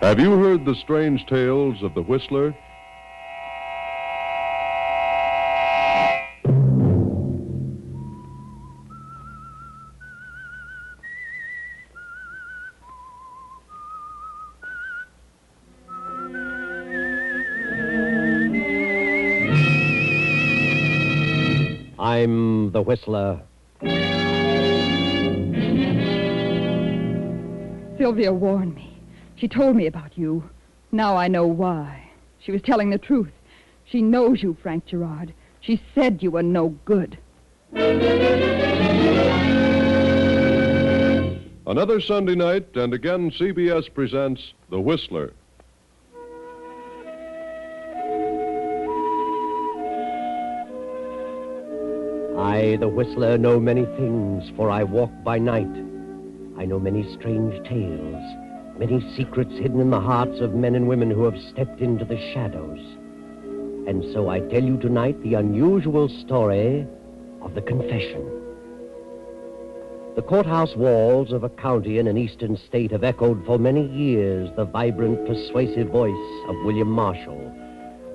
Have you heard the strange tales of the Whistler? I'm the Whistler. Sylvia warned me. She told me about you. Now I know why. She was telling the truth. She knows you, Frank Gerard. She said you were no good. Another Sunday night, and again CBS presents The Whistler. I, the Whistler, know many things, for I walk by night. I know many strange tales, many secrets hidden in the hearts of men and women who have stepped into the shadows. And so I tell you tonight the unusual story of the confession. The courthouse walls of a county in an eastern state have echoed for many years the vibrant, persuasive voice of William Marshall.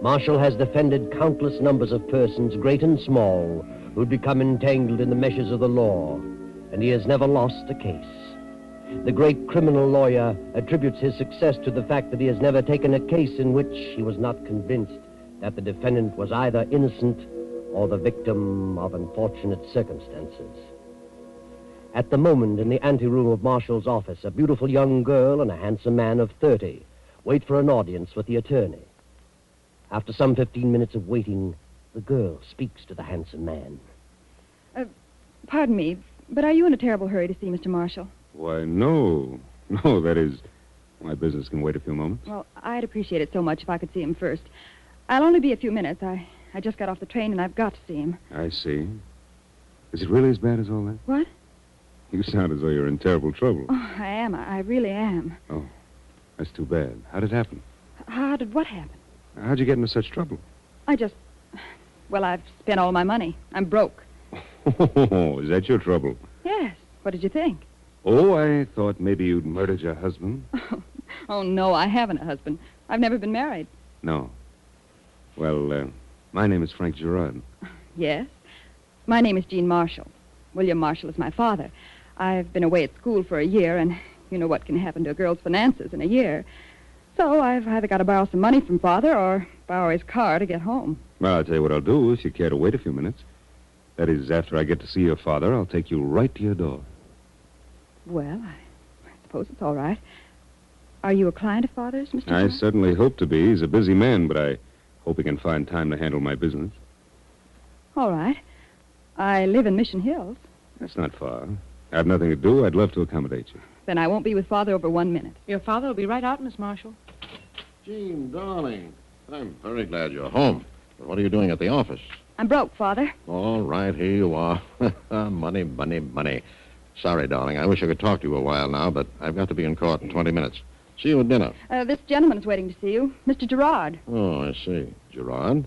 Marshall has defended countless numbers of persons, great and small, who'd become entangled in the meshes of the law, and he has never lost a case. The great criminal lawyer attributes his success to the fact that he has never taken a case in which he was not convinced that the defendant was either innocent or the victim of unfortunate circumstances. At the moment, in the anteroom of Marshall's office, a beautiful young girl and a handsome man of 30 wait for an audience with the attorney. After some 15 minutes of waiting, the girl speaks to the handsome man. Uh, pardon me, but are you in a terrible hurry to see Mr. Marshall? Why, no. No, that is, my business can wait a few moments. Well, I'd appreciate it so much if I could see him first. I'll only be a few minutes. I, I just got off the train and I've got to see him. I see. Is it really as bad as all that? What? You sound as though you're in terrible trouble. Oh, I am. I, I really am. Oh, that's too bad. How did it happen? How did what happen? How'd you get into such trouble? I just. Well, I've spent all my money. I'm broke. Oh, is that your trouble? Yes. What did you think? Oh, I thought maybe you'd murdered your husband. Oh, no, I haven't a husband. I've never been married. No. Well, uh, my name is Frank Gerard. Yes. My name is Jean Marshall. William Marshall is my father. I've been away at school for a year, and you know what can happen to a girl's finances in a year. So I've either got to borrow some money from father or borrow his car to get home. Well, I'll tell you what I'll do if you care to wait a few minutes. That is, after I get to see your father, I'll take you right to your door. Well, I, I suppose it's all right. Are you a client of father's, Mr. I Gerard? certainly hope to be. He's a busy man, but I hope he can find time to handle my business. All right. I live in Mission Hills. That's not far. I have nothing to do. I'd love to accommodate you. Then I won't be with father over one minute. Your father will be right out, Miss Marshall. Jean, darling, I'm very glad you're home. But what are you doing at the office? I'm broke, father. All right, here you are. money, money, money. Sorry, darling. I wish I could talk to you a while now, but I've got to be in court in 20 minutes. See you at dinner. Uh, this gentleman is waiting to see you, Mr. Gerard. Oh, I see. Gerard?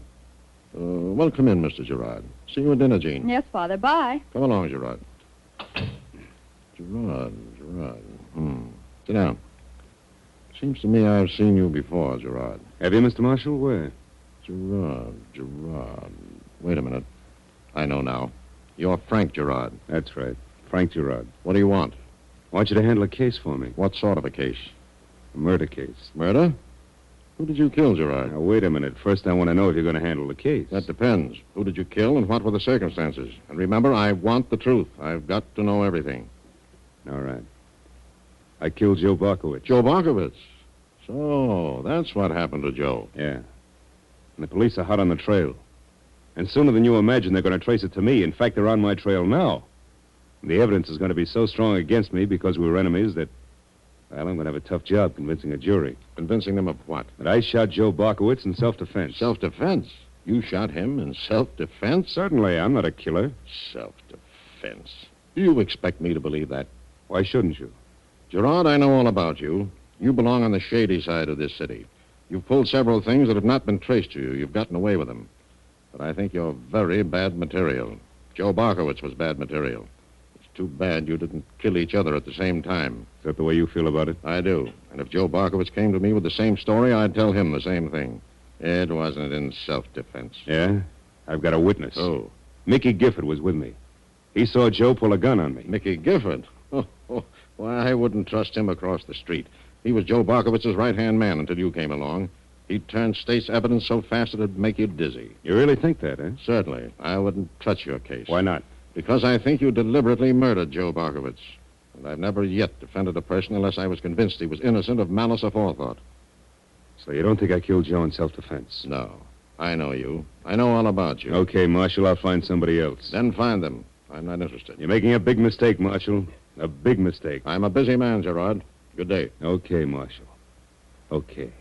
Uh, well, come in, Mr. Gerard. See you at dinner, Jean. Yes, father. Bye. Come along, Gerard. Gerard, Gerard. Hmm. Sit down. Seems to me I've seen you before, Gerard. Have you, Mr. Marshall? Where? Gerard, Gerard. Wait a minute. I know now. You're Frank Gerard. That's right. Frank Gerard. What do you want? I want you to handle a case for me. What sort of a case? A murder case. Murder? Who did you kill, Gerard? Now, wait a minute. First, I want to know if you're going to handle the case. That depends. Who did you kill and what were the circumstances? And remember, I want the truth. I've got to know everything. All right. I killed Joe Barkowitz. Joe Barkovitz. So, that's what happened to Joe. Yeah. And the police are hot on the trail. And sooner than you imagine, they're going to trace it to me. In fact, they're on my trail now. The evidence is going to be so strong against me because we were enemies that, well, I'm going to have a tough job convincing a jury. Convincing them of what? That I shot Joe Barkowitz in self-defense. Self-defense. You shot him in self-defense? Certainly, I'm not a killer. Self-defense. Do you expect me to believe that? Why shouldn't you? Gerard, I know all about you. You belong on the shady side of this city. You've pulled several things that have not been traced to you. You've gotten away with them. But I think you're very bad material. Joe Barkowitz was bad material. Too bad you didn't kill each other at the same time. Is that the way you feel about it? I do. And if Joe Barkowitz came to me with the same story, I'd tell him the same thing. It wasn't in self-defense. Yeah? I've got a witness. Oh, Mickey Gifford was with me. He saw Joe pull a gun on me. Mickey Gifford. Oh, oh, why, I wouldn't trust him across the street. He was Joe Barkowitz's right-hand man until you came along. He turned state's evidence so fast it'd make you dizzy. You really think that, eh? Certainly. I wouldn't touch your case. Why not? Because I think you deliberately murdered Joe Barkowitz. And I've never yet defended a person unless I was convinced he was innocent of malice aforethought. So you don't think I killed Joe in self-defense? No. I know you. I know all about you. Okay, Marshall, I'll find somebody else. Then find them. I'm not interested. You're making a big mistake, Marshall. A big mistake. I'm a busy man, Gerard. Good day. Okay, Marshall. Okay.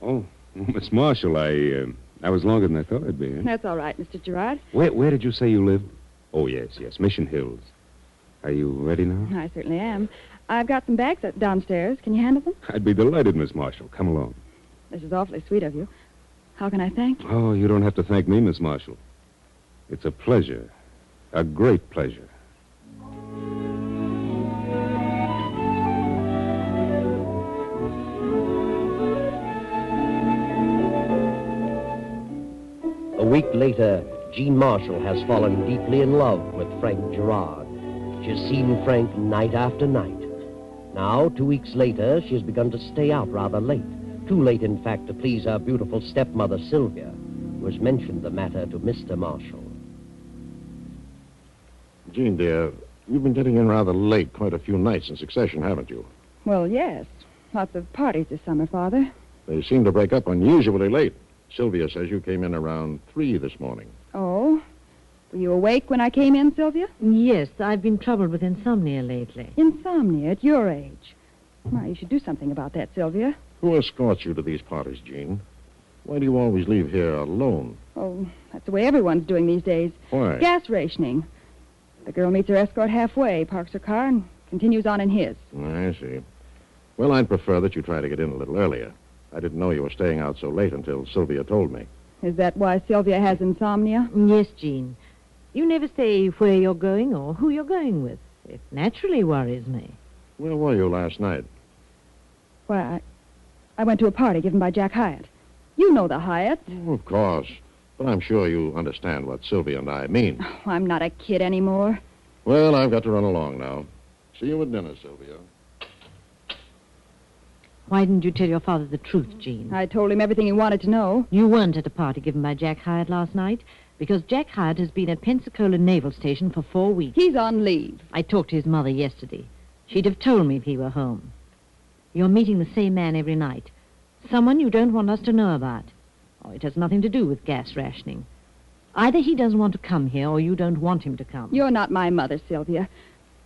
Oh, Miss Marshall, I uh, I was longer than I thought it'd be. eh? That's all right, Mr. Gerard. Where where did you say you lived? Oh yes, yes, Mission Hills. Are you ready now? I certainly am. I've got some bags up downstairs. Can you handle them? I'd be delighted, Miss Marshall. Come along. This is awfully sweet of you. How can I thank you? Oh, you don't have to thank me, Miss Marshall. It's a pleasure, a great pleasure. Week later, Jean Marshall has fallen deeply in love with Frank Gerard. She has seen Frank night after night. Now, two weeks later, she has begun to stay out rather late. Too late, in fact, to please her beautiful stepmother, Sylvia, who has mentioned the matter to Mr. Marshall. Jean, dear, you've been getting in rather late quite a few nights in succession, haven't you? Well, yes. Lots of parties this summer, Father. They seem to break up unusually late. Sylvia says you came in around three this morning. Oh? Were you awake when I came in, Sylvia? Yes, I've been troubled with insomnia lately. Insomnia at your age. Well, you should do something about that, Sylvia. Who escorts you to these parties, Jean? Why do you always leave here alone? Oh, that's the way everyone's doing these days. Why? Gas rationing. The girl meets her escort halfway, parks her car, and continues on in his. I see. Well, I'd prefer that you try to get in a little earlier. I didn't know you were staying out so late until Sylvia told me. Is that why Sylvia has insomnia? Yes, Jean. You never say where you're going or who you're going with. It naturally worries me. Where were you last night? Why, I, I went to a party given by Jack Hyatt. You know the Hyatts. Oh, of course. But I'm sure you understand what Sylvia and I mean. Oh, I'm not a kid anymore. Well, I've got to run along now. See you at dinner, Sylvia. Why didn't you tell your father the truth, Jean? I told him everything he wanted to know. You weren't at a party given by Jack Hyatt last night because Jack Hyatt has been at Pensacola Naval Station for four weeks. He's on leave. I talked to his mother yesterday. She'd have told me if he were home. You're meeting the same man every night. Someone you don't want us to know about. Oh, it has nothing to do with gas rationing. Either he doesn't want to come here or you don't want him to come. You're not my mother, Sylvia.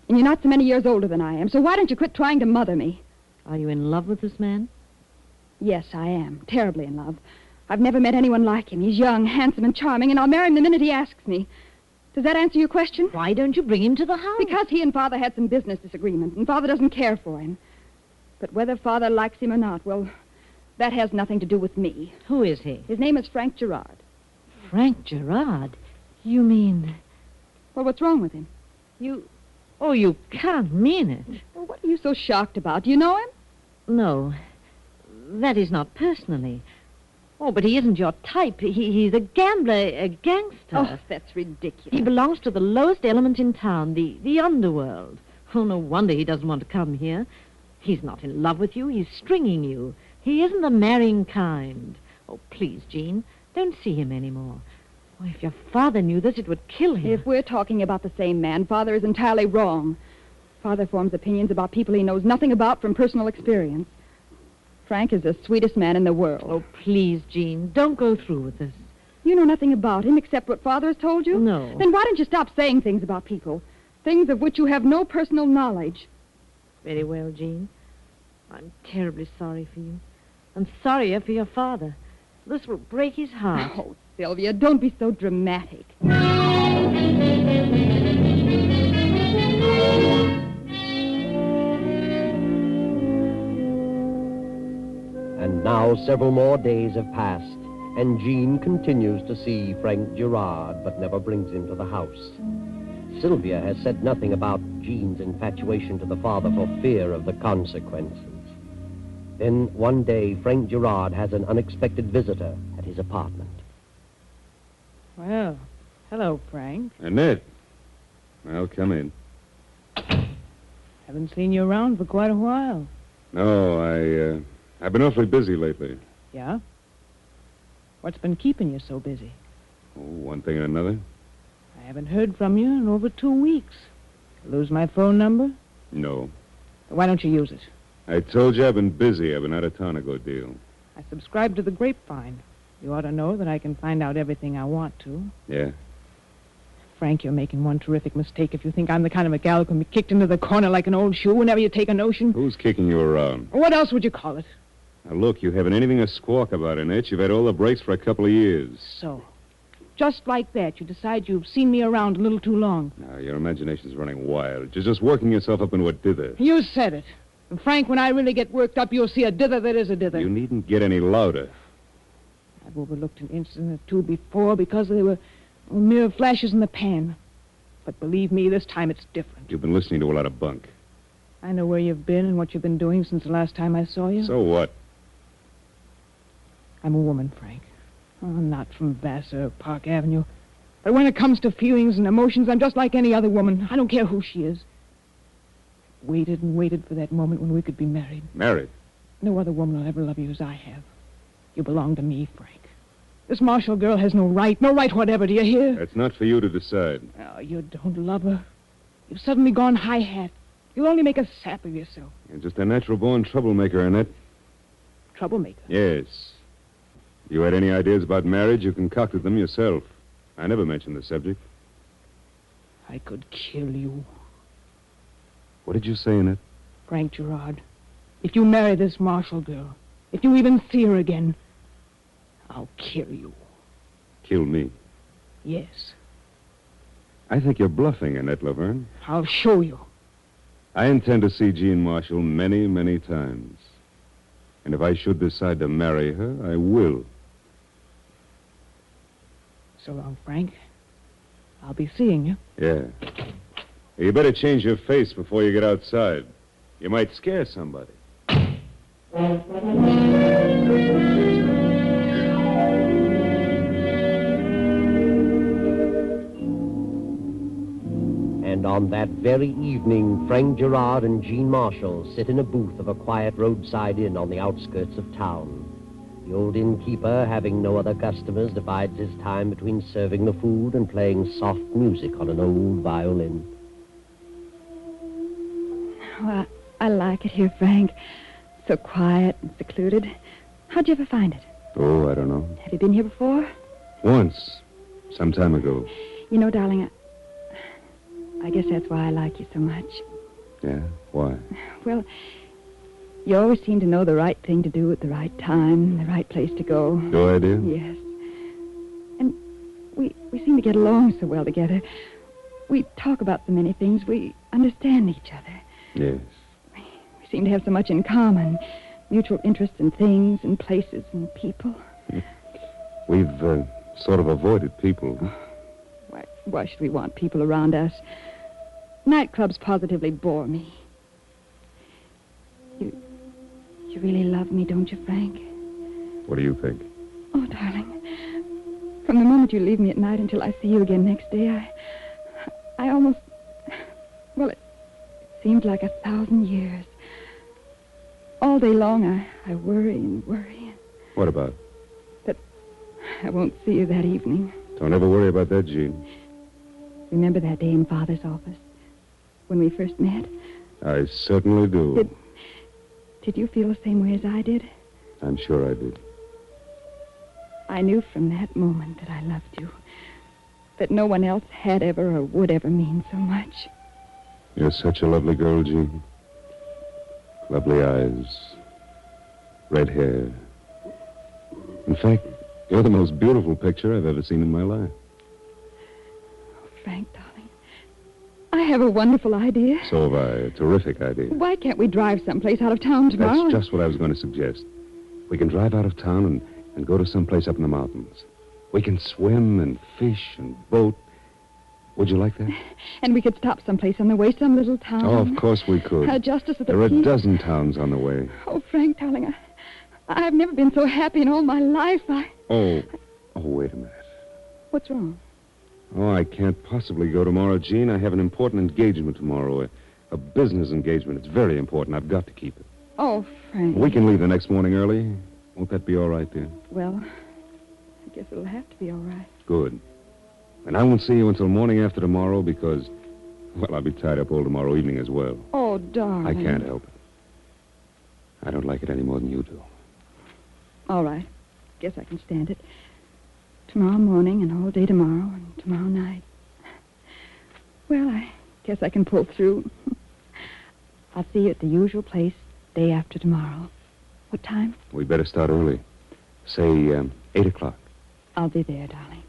And you're not so many years older than I am, so why don't you quit trying to mother me? Are you in love with this man? Yes, I am. Terribly in love. I've never met anyone like him. He's young, handsome, and charming, and I'll marry him the minute he asks me. Does that answer your question? Why don't you bring him to the house? Because he and Father had some business disagreement, and Father doesn't care for him. But whether Father likes him or not, well, that has nothing to do with me. Who is he? His name is Frank Gerard. Frank Gerard. You mean Well, what's wrong with him? you? Oh, you can't mean it. Well, what are you so shocked about? Do you know him? No, that is not personally. Oh, but he isn't your type. He, he's a gambler, a gangster. Oh, that's ridiculous. He belongs to the lowest element in town, the, the underworld. Oh, no wonder he doesn't want to come here. He's not in love with you. He's stringing you. He isn't the marrying kind. Oh, please, Jean, don't see him anymore. Oh, if your father knew this, it would kill him. If we're talking about the same man, Father is entirely wrong. Father forms opinions about people he knows nothing about from personal experience. Frank is the sweetest man in the world. Oh, please, Jean, don't go through with this. You know nothing about him except what Father has told you? No. Then why don't you stop saying things about people? Things of which you have no personal knowledge. Very well, Jean. I'm terribly sorry for you. I'm sorrier for your father. This will break his heart. Oh, Sylvia, don't be so dramatic. Now several more days have passed, and Jean continues to see Frank Gerard, but never brings him to the house. Sylvia has said nothing about Jean's infatuation to the father for fear of the consequences. Then one day, Frank Gerard has an unexpected visitor at his apartment. Well, hello, Frank. Annette. Well, come in. Haven't seen you around for quite a while. No, I, uh, I've been awfully busy lately. Yeah? What's been keeping you so busy? Oh, one thing and another. I haven't heard from you in over two weeks. Lose my phone number? No. Why don't you use it? I told you I've been busy. I've been out of town a good deal. I subscribe to the grapevine. You ought to know that I can find out everything I want to. Yeah? Frank, you're making one terrific mistake if you think I'm the kind of a gal who can be kicked into the corner like an old shoe whenever you take a notion. Who's kicking you around? What else would you call it? Now, look, you haven't anything to squawk about, Annette. You've had all the breaks for a couple of years. So, just like that, you decide you've seen me around a little too long. Now, your imagination's running wild. You're just working yourself up into a dither. You said it. And Frank, when I really get worked up, you'll see a dither that is a dither. You needn't get any louder. I've overlooked an incident or two before because they were mere flashes in the pan. But believe me, this time it's different. You've been listening to a lot of bunk. I know where you've been and what you've been doing since the last time I saw you. So what? I'm a woman, Frank. Oh, I'm not from Vassar or Park Avenue. But when it comes to feelings and emotions, I'm just like any other woman. I don't care who she is. Waited and waited for that moment when we could be married. Married. No other woman will ever love you as I have. You belong to me, Frank. This Marshall girl has no right, no right whatever, do you hear? That's not for you to decide. Oh, you don't love her. You've suddenly gone high hat. You'll only make a sap of yourself. You're just a natural born troublemaker, Annette. Troublemaker. Yes. You had any ideas about marriage, you concocted them yourself. I never mentioned the subject. I could kill you, What did you say, Annette? Frank Gerard. If you marry this Marshall girl, if you even see her again, I'll kill you. Kill me. Yes, I think you're bluffing, Annette Laverne. I'll show you. I intend to see Jean Marshall many, many times. And if I should decide to marry her, I will. So long, Frank. I'll be seeing you. Yeah. You better change your face before you get outside. You might scare somebody. And on that very evening, Frank Gerard and Jean Marshall sit in a booth of a quiet roadside inn on the outskirts of town. The old innkeeper, having no other customers, divides his time between serving the food and playing soft music on an old violin. Oh, I, I like it here, Frank. So quiet and secluded. How'd you ever find it? Oh, I don't know. Have you been here before? Once. Some time ago. You know, darling, I, I guess that's why I like you so much. Yeah? Why? Well, you always seem to know the right thing to do at the right time, the right place to go. Do I, dear? Yes. And we we seem to get along so well together. We talk about so many things. We understand each other. Yes. We seem to have so much in common. Mutual interest in things and places and people. We've uh, sort of avoided people. Why, why should we want people around us? Nightclubs positively bore me. You, you really love me, don't you, Frank? What do you think? Oh, darling. From the moment you leave me at night until I see you again next day, I, I almost, well, it seemed like a thousand years. All day long, I, I worry and worry. What about? That I won't see you that evening. Don't ever worry about that, Jean. Remember that day in Father's office when we first met? I certainly do. Did- Did you feel the same way as I did? I'm sure I did. I knew from that moment that I loved you. That no one else had ever or would ever mean so much. You're such a lovely girl, Jean. Lovely eyes. Red hair. In fact, you're the most beautiful picture I've ever seen in my life. Frank, darling. I have a wonderful idea. So have I. A terrific idea. Why can't we drive someplace out of town tomorrow? That's just what I was going to suggest. We can drive out of town and and go to someplace up in the mountains. We can swim and fish and boat. Would you like that? And we could stop someplace on the way, some little town. Oh, of course we could. Uh, Justice of the There are a dozen towns on the way. Oh, Frank, darling, I, I've never been so happy in all my life. I... Oh, oh, wait a minute. What's wrong? Oh, I can't possibly go tomorrow, Jean. I have an important engagement tomorrow. A, a business engagement. It's very important. I've got to keep it. Oh, Frank. We can leave the next morning early. Won't that be all right, dear? Well, I guess it'll have to be all right. Good. And I won't see you until morning after tomorrow because, well, I'll be tied up all tomorrow evening as well. Oh, darling. I can't help it. I don't like it any more than you do. All right. Guess I can stand it. Tomorrow morning and all day tomorrow and tomorrow night. Well, I guess I can pull through. I'll see you at the usual place day after tomorrow. What time? We'd better start early. Say, um, 8 o'clock. I'll be there, darling.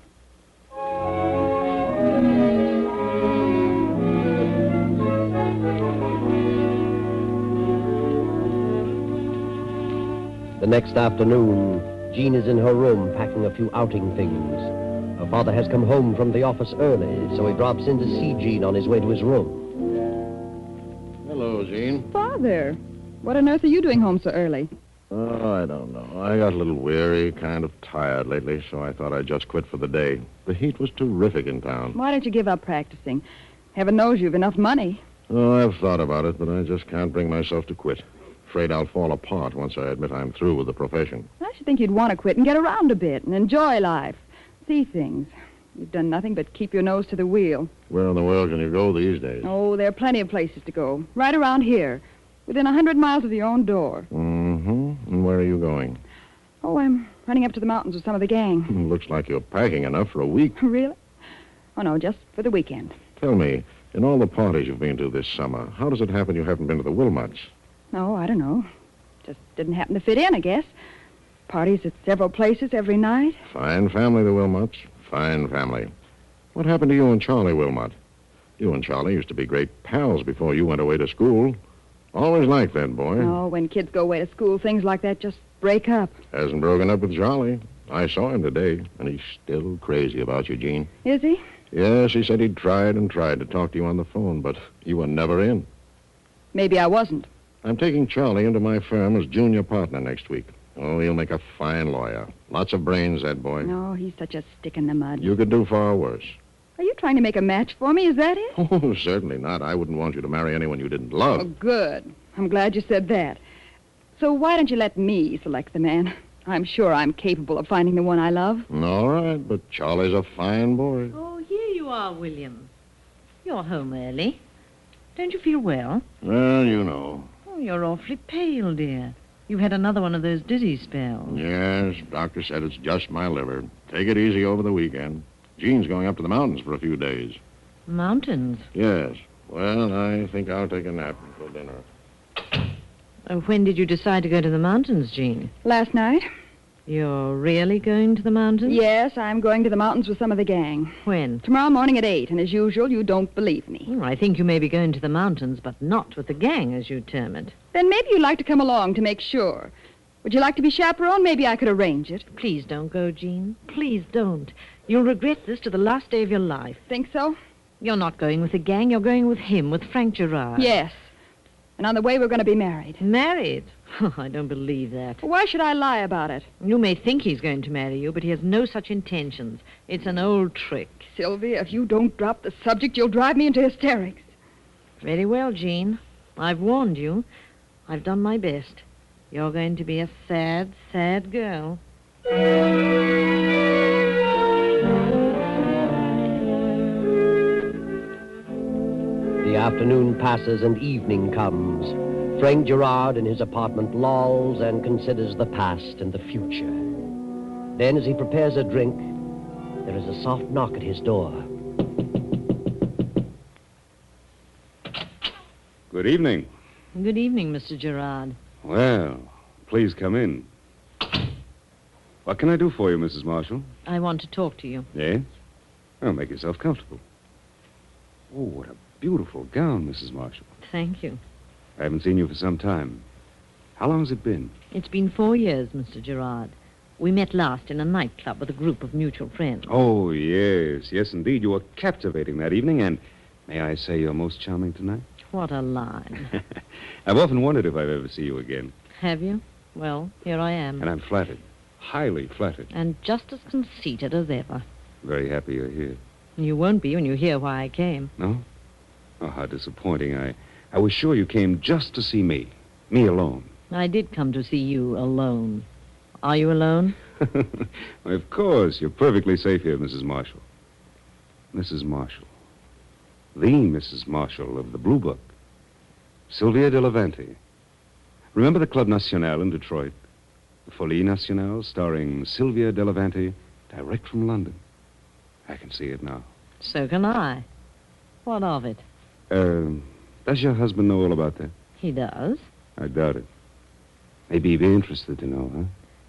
The next afternoon, Jean is in her room packing a few outing things. Her father has come home from the office early, so he drops in to see Jean on his way to his room. Hello, Jean. Father, what on earth are you doing home so early? Oh, I don't know. I got a little weary, kind of tired lately, so I thought I'd just quit for the day. The heat was terrific in town. Why don't you give up practicing? Heaven knows you've enough money. Oh, I've thought about it, but I just can't bring myself to quit. I'm afraid I'll fall apart once I admit I'm through with the profession. I should think you'd want to quit and get around a bit and enjoy life. See things. You've done nothing but keep your nose to the wheel. Where in the world can you go these days? Oh, there are plenty of places to go. Right around here. Within a hundred miles of your own door. Mm-hmm. And where are you going? Oh, I'm running up to the mountains with some of the gang. Looks like you're packing enough for a week. really? Oh, no, just for the weekend. Tell me, in all the parties you've been to this summer, how does it happen you haven't been to the Wilmots? No, I don't know. Just didn't happen to fit in, I guess. Parties at several places every night. Fine family, the Wilmots. Fine family. What happened to you and Charlie Wilmot? You and Charlie used to be great pals before you went away to school. Always liked that boy. Oh, when kids go away to school, things like that just break up. Hasn't broken up with Charlie. I saw him today, and he's still crazy about you, Jean. Is he? Yes, he said he'd tried and tried to talk to you on the phone, but you were never in. Maybe I wasn't. I'm taking Charlie into my firm as junior partner next week. Oh, he'll make a fine lawyer. Lots of brains, that boy. No, he's such a stick in the mud. You could do far worse. Are you trying to make a match for me? Is that it? Oh, certainly not. I wouldn't want you to marry anyone you didn't love. Oh, good. I'm glad you said that. So why don't you let me select the man? I'm sure I'm capable of finding the one I love. All right, but Charlie's a fine boy. Oh, here you are, William. You're home early. Don't you feel well? Well, you know. Oh, you're awfully pale, dear. You've had another one of those dizzy spells. Yes, doctor said it's just my liver. Take it easy over the weekend. Jean's going up to the mountains for a few days. Mountains. Yes. Well, I think I'll take a nap before dinner. Uh, when did you decide to go to the mountains, Jean? Last night? You're really going to the mountains? Yes, I'm going to the mountains with some of the gang. When? Tomorrow morning at 8, and as usual, you don't believe me. Well, I think you may be going to the mountains, but not with the gang, as you term it. Then maybe you'd like to come along to make sure. Would you like to be chaperone? Maybe I could arrange it. Please don't go, Jean. Please don't. You'll regret this to the last day of your life. Think so? You're not going with the gang. You're going with him, with Frank Gerard. Yes. And on the way, we're going to be married. Married? I don't believe that. Why should I lie about it? You may think he's going to marry you, but he has no such intentions. It's an old trick. Sylvia, if you don't drop the subject, you'll drive me into hysterics. Very well, Jean. I've warned you. I've done my best. You're going to be a sad, sad girl. The afternoon passes and evening comes. Frank Gerard in his apartment lolls and considers the past and the future. Then, as he prepares a drink, there is a soft knock at his door. Good evening. Good evening, Mr. Gerard. Well, please come in. What can I do for you, Mrs. Marshall? I want to talk to you. Yes? Well, make yourself comfortable. Oh, what a beautiful gown, Mrs. Marshall. Thank you. I haven't seen you for some time. How long has it been? It's been four years, Mr. Gerard. We met last in a nightclub with a group of mutual friends. Oh, yes. Yes, indeed. You were captivating that evening, and may I say you're most charming tonight? What a line. I've often wondered if I'd ever see you again, Have you? Well, here I am. and I'm flattered. Highly flattered. And just as conceited as ever. Very happy you're here. You won't be when you hear why I came. No? Oh, how disappointing. I, I was sure you came just to see me. Me alone. I did come to see you alone. Are you alone? Of course. You're perfectly safe here, Mrs. Marshall. Mrs. Marshall. The Mrs. Marshall of the Blue Book. Sylvia de Levante. Remember the Club National in Detroit? The Folie Nationale, starring Sylvia de Levante, direct from London. I can see it now. So can I. What of it? Um, does your husband know all about that? He does. I doubt it. Maybe he'd be interested to know, huh?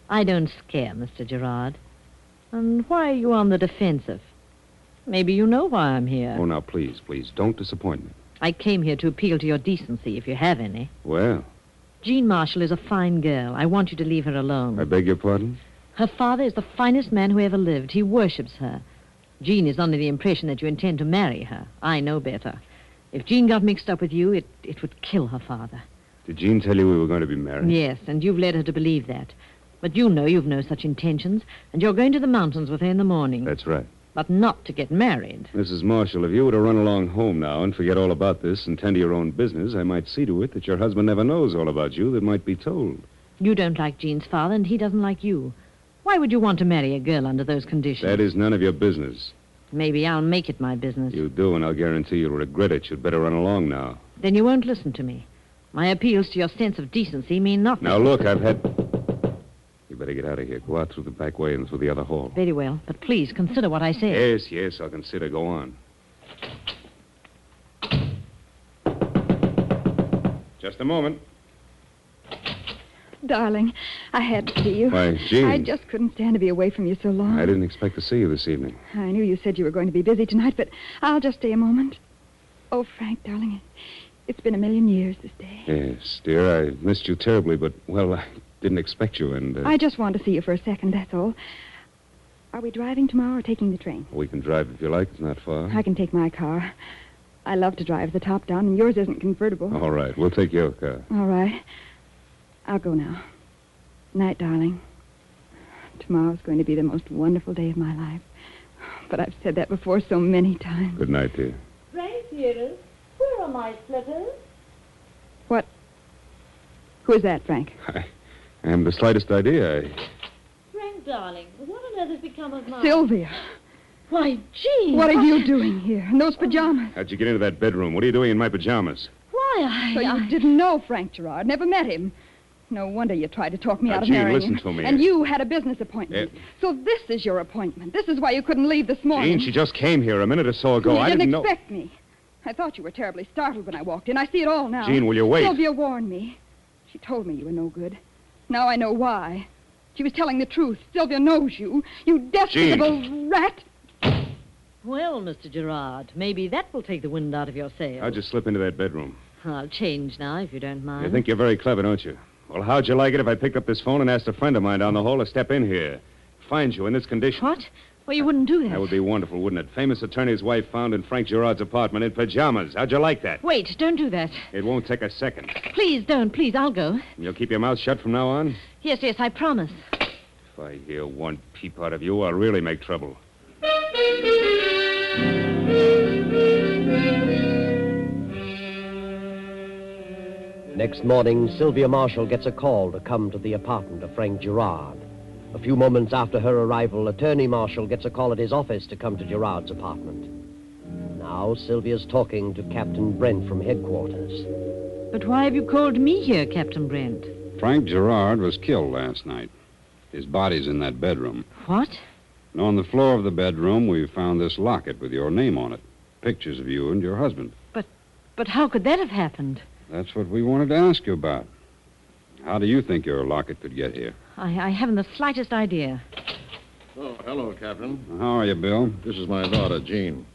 I don't scare, Mr. Gerard. And why are you on the defensive? Maybe you know why I'm here. Oh, now, please, please, don't disappoint me. I came here to appeal to your decency, if you have any. Well, Jean Marshall is a fine girl. I want you to leave her alone. I beg your pardon? Her father is the finest man who ever lived. He worships her. Jean is under the impression that you intend to marry her. I know better. If Jean got mixed up with you, it, it would kill her father. Did Jean tell you we were going to be married? Yes, and you've led her to believe that. But you know you've no such intentions, and you're going to the mountains with her in the morning. That's right. But not to get married. Mrs. Marshall, if you were to run along home now and forget all about this and tend to your own business, I might see to it that your husband never knows all about you that might be told. You don't like Jean's father, and he doesn't like you. Why would you want to marry a girl under those conditions? That is none of your business. Maybe I'll make it my business. You do, and I'll guarantee you'll regret it. You'd better run along now. Then you won't listen to me. My appeals to your sense of decency mean nothing. Now, look, I've had. You better get out of here. Go out through the back way and through the other hall. Very well, but please consider what I say. Yes, yes, I'll consider. Go on. Just a moment. Darling, I had to see you. Why, Jean. I just couldn't stand to be away from you so long. I didn't expect to see you this evening. I knew you said you were going to be busy tonight, but I'll just stay a moment. Oh, Frank, darling, it's been a million years this day. Yes, dear, I missed you terribly, but, well, I didn't expect you, and uh, I just want to see you for a second, that's all. Are we driving tomorrow or taking the train? we can drive if you like. It's not far. I can take my car. I love to drive the top down, and yours isn't convertible. All right, we'll take your car. All right. I'll go now. Night, darling. Tomorrow's going to be the most wonderful day of my life. But I've said that before so many times. Good night, dear. Frank, dearest, where are my slippers? What? Who is that, Frank? I haven't the slightest idea. I... Frank, darling, what on earth has become of my... Sylvia, Why, Jean! what are you doing here in those pajamas? How'd you get into that bedroom? What are you doing in my pajamas? Why, I... So you I- didn't know Frank Gerard, never met him. No wonder you tried to talk me Now, out of Jean, marrying listen him. to me. And you had a business appointment. Eh. So this is your appointment. This is why you couldn't leave this morning. Jean, she just came here a minute or so ago. You I didn't, didn't know. expect me. I thought you were terribly startled when I walked in. I see it all now. Jean, will you wait? Sylvia warned me. She told me you were no good. Now I know why. She was telling the truth. Sylvia knows you. You despicable rat. Well, Mr. Gerard, maybe that will take the wind out of your sails. I'll just slip into that bedroom? I'll change now, if you don't mind. You think you're very clever, don't you? Well, how'd you like it if I picked up this phone and asked a friend of mine down the hall to step in here? Find you in this condition. What? Well, you wouldn't do that. That would be wonderful, wouldn't it? Famous attorney's wife found in Frank Gerard's apartment in pajamas. How'd you like that? Wait, don't do that. It won't take a second. Please don't, please, I'll go. You'll keep your mouth shut from now on? Yes, yes, I promise. If I hear one peep out of you, I'll really make trouble. Next morning, Sylvia Marshall gets a call to come to the apartment of Frank Gerard. A few moments after her arrival, Attorney Marshall gets a call at his office to come to Gerard's apartment. Now, Sylvia's talking to Captain Brent from headquarters. But why have you called me here, Captain Brent? Frank Gerard was killed last night. His body's in that bedroom. What? And on the floor of the bedroom, we found this locket with your name on it. Pictures of you and your husband. But but how could that have happened? That's what we wanted to ask you about. How do you think your locket could get here? I, I haven't the slightest idea. Oh, hello, Captain. How are you, Bill? This is my daughter, Jean.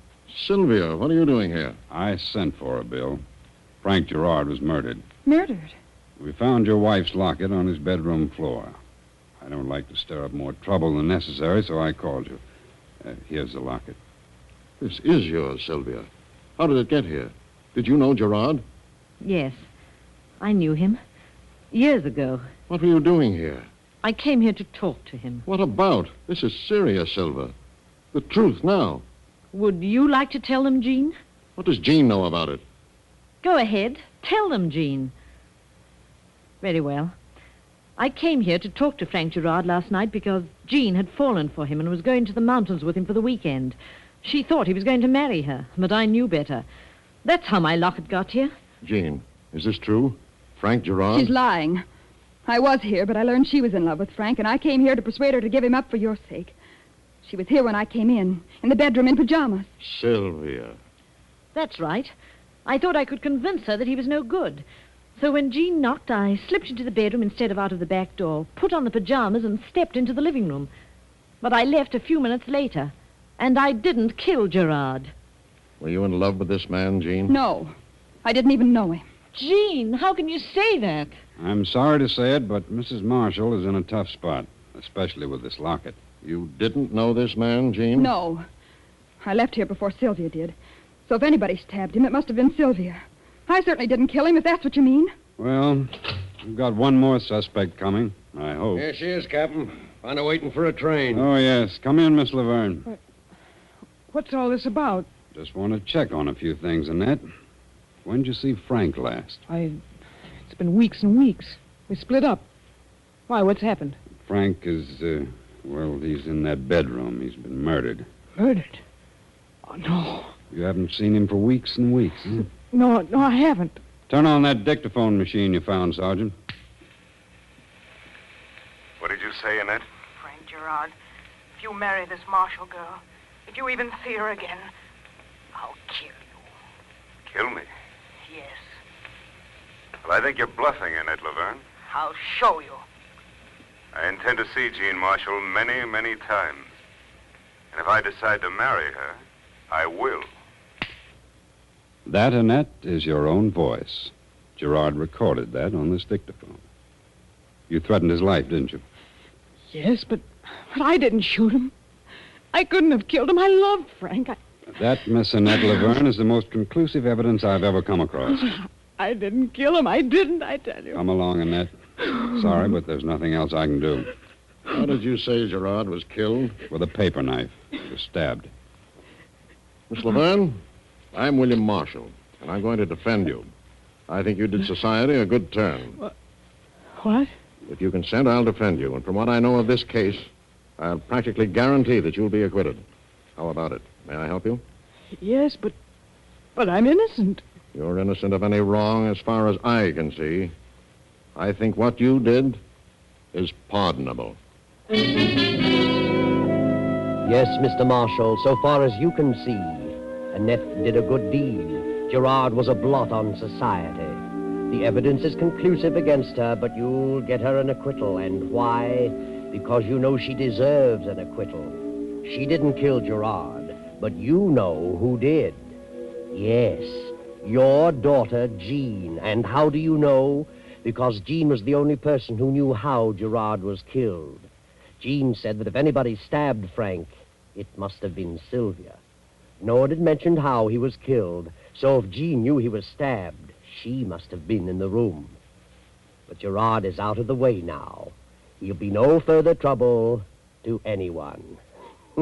Sylvia, what are you doing here? I sent for her, Bill. Frank Gerard was murdered. Murdered. We found your wife's locket on his bedroom floor. I don't like to stir up more trouble than necessary, so I called you. Uh, here's the locket. This is yours, Sylvia. How did it get here? Did you know Gerard? Yes. I knew him. Years ago. What were you doing here? I came here to talk to him. What about? This is serious, Sylvia. The truth now. Would you like to tell them, Jean? What does Jean know about it? Go ahead. Tell them, Jean. Very well. I came here to talk to Frank Gerard last night because Jean had fallen for him and was going to the mountains with him for the weekend. She thought he was going to marry her, but I knew better. That's how my locket got here. Jean, is this true? Frank Gerard? She's lying. I was here, but I learned she was in love with Frank, and I came here to persuade her to give him up for your sake. She was here when I came in, in the bedroom in pajamas. Sylvia. That's right. I thought I could convince her that he was no good. So when Jean knocked, I slipped into the bedroom instead of out of the back door, put on the pajamas, and stepped into the living room. But I left a few minutes later, and I didn't kill Gerard. Were you in love with this man, Jean? No, I didn't even know him. Jean, how can you say that? I'm sorry to say it, but Mrs. Marshall is in a tough spot, especially with this locket. You didn't know this man, Jean? No. I left here before Sylvia did. So if anybody stabbed him, it must have been Sylvia. I certainly didn't kill him, if that's what you mean. Well, we've got one more suspect coming, I hope. Here she is, Captain. Find her waiting for a train. Oh, yes. Come in, Miss Laverne. What's all this about? Just want to check on a few things, Annette. When'd you see Frank last? I. It's been weeks and weeks. We split up. Why, what's happened? Frank is, uh, well, he's in that bedroom. He's been murdered. Murdered? Oh, no. You haven't seen him for weeks and weeks, huh? No, no, I haven't. Turn on that dictaphone machine you found, Sergeant. What did you say, Annette? Frank Gerard, if you marry this Marshall girl, if you even see her again, I'll kill you. Kill me. Yes, Well, I think you're bluffing, Annette Laverne. I'll show you. I intend to see Jean Marshall many, many times. And if I decide to marry her, I will. That, Annette, is your own voice. Gerard recorded that on this dictaphone. You threatened his life, didn't you? Yes, but, but I didn't shoot him. I couldn't have killed him. I loved Frank. I, That, Miss Annette Laverne, is the most conclusive evidence I've ever come across. I didn't kill him. I didn't, I tell you. Come along, Annette. Sorry, but there's nothing else I can do. How did you say Gerard was killed? With a paper knife. He was stabbed. Miss Laverne, I'm William Marshall, and I'm going to defend you. I think you did society a good turn. What? If you consent, I'll defend you. And from what I know of this case, I'll practically guarantee that you'll be acquitted. How about it? May I help you? Yes, but. But I'm innocent. You're innocent of any wrong as far as I can see. I think what you did is pardonable. Yes, Mr. Marshall, so far as you can see, Annette did a good deed. Gerard was a blot on society. The evidence is conclusive against her, but you'll get her an acquittal. And why? Because you know she deserves an acquittal. She didn't kill Gerard, but you know who did. Yes, your daughter, Jean. And how do you know? Because Jean was the only person who knew how Gerard was killed. Jean said that if anybody stabbed Frank, it must have been Sylvia. Nor did mention how he was killed. So if Jean knew he was stabbed, she must have been in the room. But Gerard is out of the way now. He'll be no further trouble to anyone.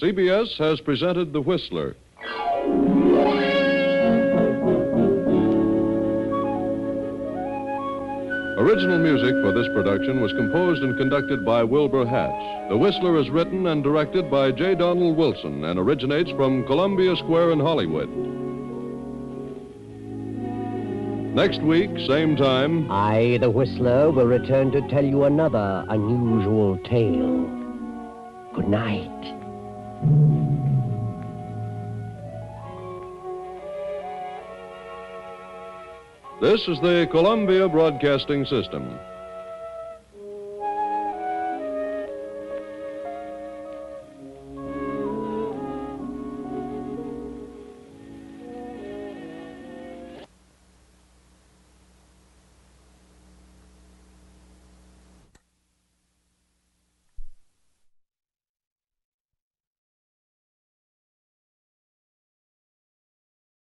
CBS has presented The Whistler. Original music for this production was composed and conducted by Wilbur Hatch. The Whistler is written and directed by J. Donald Wilson and originates from Columbia Square in Hollywood. Next week, same time, I, the Whistler, will return to tell you another unusual tale. Good night. This is the Columbia Broadcasting System.